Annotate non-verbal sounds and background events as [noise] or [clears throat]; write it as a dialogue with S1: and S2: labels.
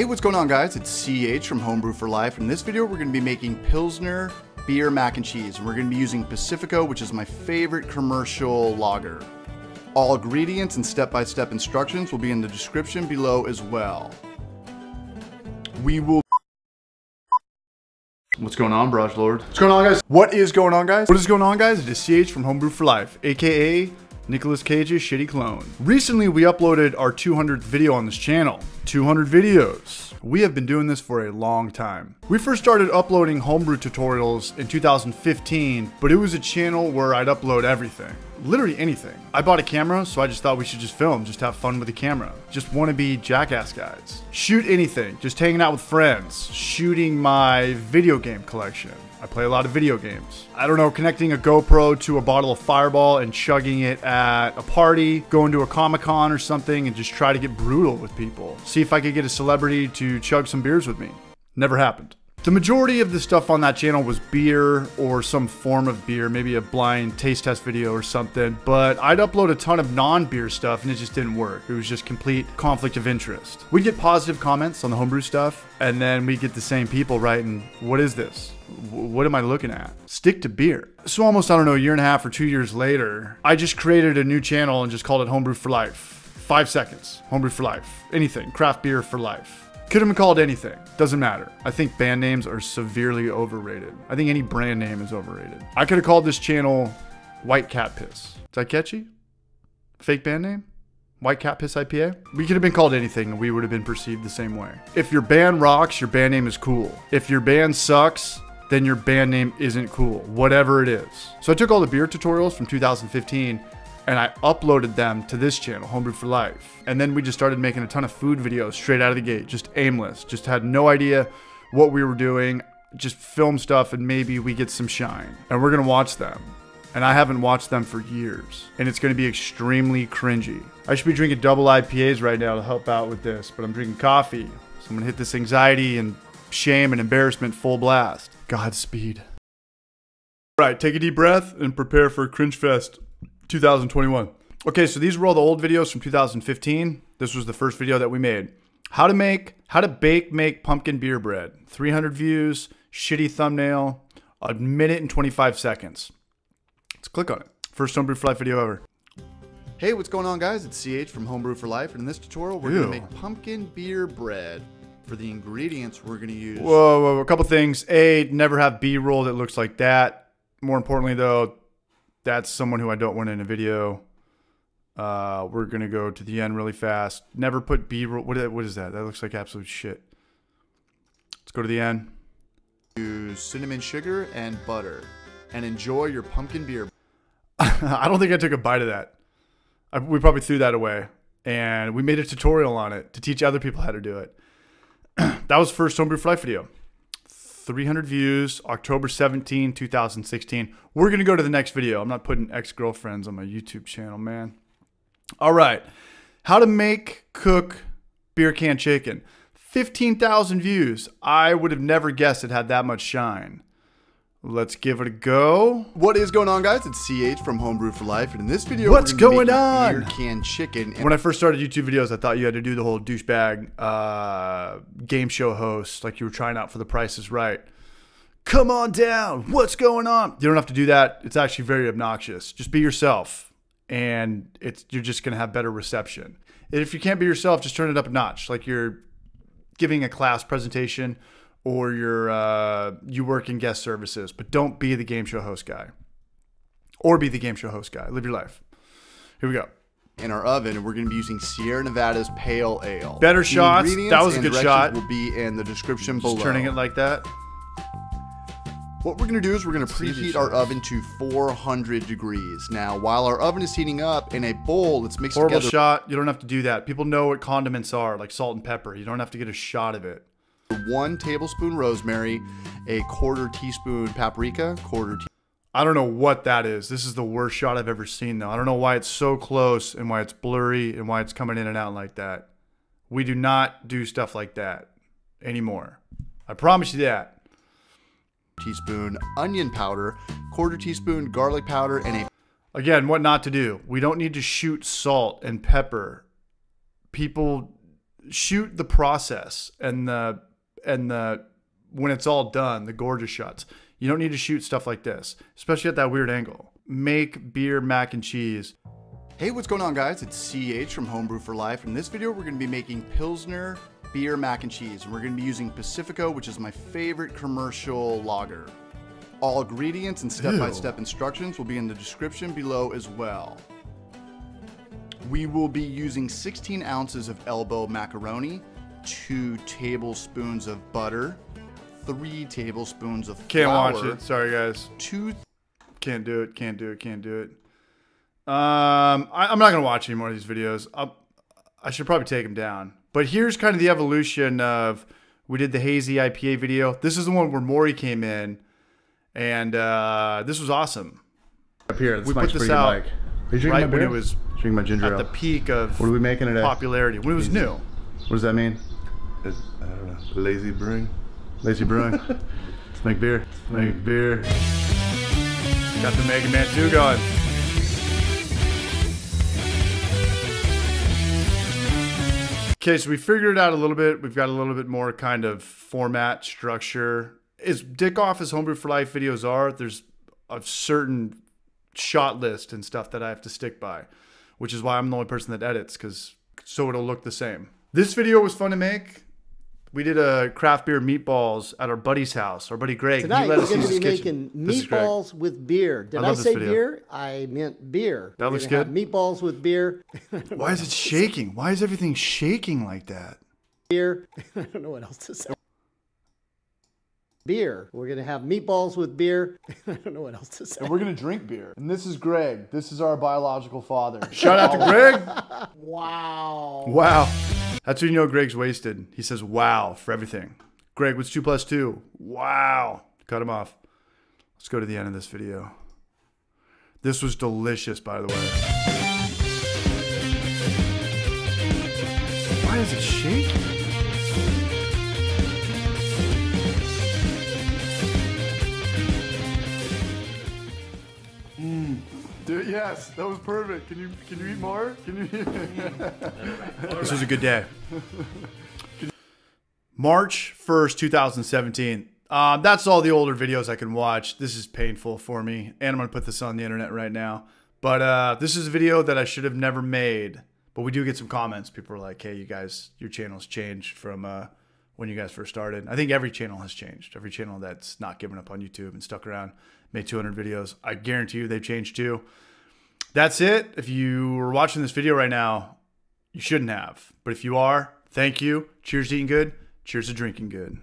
S1: Hey, what's going on guys? It's CH from Homebrew for Life. In this video, we're gonna be making Pilsner beer mac and cheese. And we're gonna be using Pacifico, which is my favorite commercial lager. All ingredients and step-by-step -step instructions will be in the description below as well. We will What's going on, Brush Lord? What's going on, guys? What is going on, guys? What is going on, guys? It is CH from Homebrew for Life, aka Nicolas Cage's shitty clone. Recently, we uploaded our 200th video on this channel. 200 videos. We have been doing this for a long time. We first started uploading homebrew tutorials in 2015, but it was a channel where I'd upload everything. Literally anything. I bought a camera, so I just thought we should just film, just have fun with the camera. Just want to be jackass guys. Shoot anything, just hanging out with friends, shooting my video game collection. I play a lot of video games. I don't know, connecting a GoPro to a bottle of Fireball and chugging it at a party, going to a Comic Con or something and just try to get brutal with people. See if I could get a celebrity to chug some beers with me. Never happened. The majority of the stuff on that channel was beer or some form of beer, maybe a blind taste test video or something, but I'd upload a ton of non-beer stuff and it just didn't work. It was just complete conflict of interest. We'd get positive comments on the homebrew stuff, and then we get the same people writing, what is this? what am I looking at? Stick to beer. So almost, I don't know, a year and a half or two years later, I just created a new channel and just called it Homebrew for Life. Five seconds. Homebrew for Life. Anything. Craft beer for life. Could have been called anything. Doesn't matter. I think band names are severely overrated. I think any brand name is overrated. I could have called this channel White Cat Piss. Is that catchy? Fake band name? White Cat Piss IPA? We could have been called anything and we would have been perceived the same way. If your band rocks, your band name is cool. If your band sucks, then your band name isn't cool, whatever it is. So I took all the beer tutorials from 2015 and I uploaded them to this channel, Homebrew for Life. And then we just started making a ton of food videos straight out of the gate, just aimless, just had no idea what we were doing, just film stuff and maybe we get some shine. And we're gonna watch them. And I haven't watched them for years. And it's gonna be extremely cringy. I should be drinking double IPAs right now to help out with this, but I'm drinking coffee. So I'm gonna hit this anxiety and shame and embarrassment full blast. Godspeed. All right, take a deep breath and prepare for Cringe Fest 2021. Okay, so these were all the old videos from 2015. This was the first video that we made. How to make, how to bake, make pumpkin beer bread. 300 views, shitty thumbnail, a minute and 25 seconds. Let's click on it. First Homebrew for Life video ever. Hey, what's going on guys? It's CH from Homebrew for Life, and in this tutorial, we're Ew. gonna make pumpkin beer bread. For the ingredients, we're gonna use. Whoa, whoa, a couple things. A, never have B-roll that looks like that. More importantly, though, that's someone who I don't want in a video. Uh, we're gonna go to the end really fast. Never put B-roll. What, what is that? That looks like absolute shit. Let's go to the end. Use cinnamon sugar and butter, and enjoy your pumpkin beer. [laughs] I don't think I took a bite of that. I, we probably threw that away, and we made a tutorial on it to teach other people how to do it. [clears throat] that was first Homebrew for Life video. 300 views, October 17, 2016. We're going to go to the next video. I'm not putting ex girlfriends on my YouTube channel, man. All right. How to make, cook beer can chicken. 15,000 views. I would have never guessed it had that much shine. Let's give it a go. What is going on, guys? It's CH from Homebrew for Life, and in this video, what's going on? Beer can chicken. when I first started YouTube videos, I thought you had to do the whole douchebag uh, game show host, like you were trying out for The Price Is Right. Come on down. What's going on? You don't have to do that. It's actually very obnoxious. Just be yourself, and it's you're just gonna have better reception. And if you can't be yourself, just turn it up a notch, like you're giving a class presentation or you're uh, you work in guest services, but don't be the game show host guy, or be the game show host guy. Live your life. Here we go. In our oven, and we're going to be using Sierra Nevada's Pale Ale. Better the shots. That was a good shot. Will be in the description Just below. Turning it like that. What we're going to do is we're going to preheat our oven to 400 degrees. Now, while our oven is heating up, in a bowl, let's mix Horrible together. shot. You don't have to do that. People know what condiments are, like salt and pepper. You don't have to get a shot of it one tablespoon rosemary, a quarter teaspoon paprika, quarter teaspoon. I don't know what that is. This is the worst shot I've ever seen, though. I don't know why it's so close and why it's blurry and why it's coming in and out like that. We do not do stuff like that anymore. I promise you that. Teaspoon onion powder, quarter teaspoon garlic powder, and a. Again, what not to do. We don't need to shoot salt and pepper. People
S2: shoot the process and the and the when it's all done, the gorgeous shots. You don't need to shoot stuff like this, especially at that weird angle. Make beer mac and cheese. Hey, what's going on guys? It's CH from Homebrew for Life. In this video, we're gonna be making Pilsner beer mac and cheese. And we're gonna be using Pacifico, which is my favorite commercial lager. All ingredients and step-by-step -step instructions will be in the description below as well. We will be using 16 ounces of elbow macaroni, two tablespoons of butter, three tablespoons of
S1: Can't
S2: flour,
S1: watch it. Sorry, guys.
S2: two
S1: Can't do it. Can't do it. Can't do it. Um, I, I'm not gonna watch any more of these videos. I'll, I should probably take them down. But here's kind of the evolution of we did the hazy IPA video. This is the one where Maury came in, and uh, this was awesome.
S3: Up here,
S1: We put this
S3: pretty good
S1: out
S3: mic. Are you drinking
S1: right
S3: my
S1: when it was
S3: drinking my ginger
S1: at
S3: ale.
S1: the peak of
S3: what are we making today?
S1: popularity when it was new.
S3: What does that mean?
S4: It's, I don't know, lazy brewing.
S3: Lazy brewing. Let's [laughs] make beer. Let's make beer.
S1: Got the Mega Man 2 going. Okay, so we figured it out a little bit. We've got a little bit more kind of format, structure. As dick off as Homebrew for Life videos are, there's a certain shot list and stuff that I have to stick by, which is why I'm the only person that edits, because so it'll look the same. This video was fun to make. We did a craft beer meatballs at our buddy's house. Our buddy Greg.
S5: Tonight
S1: he let
S5: we're
S1: us
S5: going
S1: use
S5: to be
S1: his kitchen.
S5: making
S1: This is Greg.
S5: meatballs with beer. Did
S1: I
S5: I, say beer? I meant beer.
S1: That
S5: We're
S1: looks
S5: gonna have
S1: good.
S5: Meatballs with beer. [laughs]
S1: Why is it shaking? Why is everything shaking like that?
S5: beer. [laughs] I don't know what else to say. Beer. We're going to have meatballs with beer. [laughs] I don't know what else to say.
S2: And we're gonna drink beer. And this is Greg. This is our biological father.
S1: Shout out to Greg.
S5: Wow.
S1: Wow. That's when you know Greg's wasted. He says wow for everything. Greg, what's two plus two? Wow. Cut him off. Let's go to the end of this video. This was delicious, by the way. Why is it shaking?
S2: Yes, that was perfect. Can you can you eat more? Can you? [laughs] [laughs]
S1: This was a good day. March 1st, 2017. Um, that's all the older videos I can watch. This is painful for me. And I'm going to put this on the internet right now. But uh, this is a video that I should have never made. But we do get some comments. People are like, hey, you guys, your channel's changed from uh, when you guys first started. I think every channel has changed. Every channel that's not given up on YouTube and stuck around, made 200 videos. I guarantee you they've changed too. That's it. If you were watching this video right now, you shouldn't have. But if you are, thank you. Cheers to eating good. Cheers to drinking good.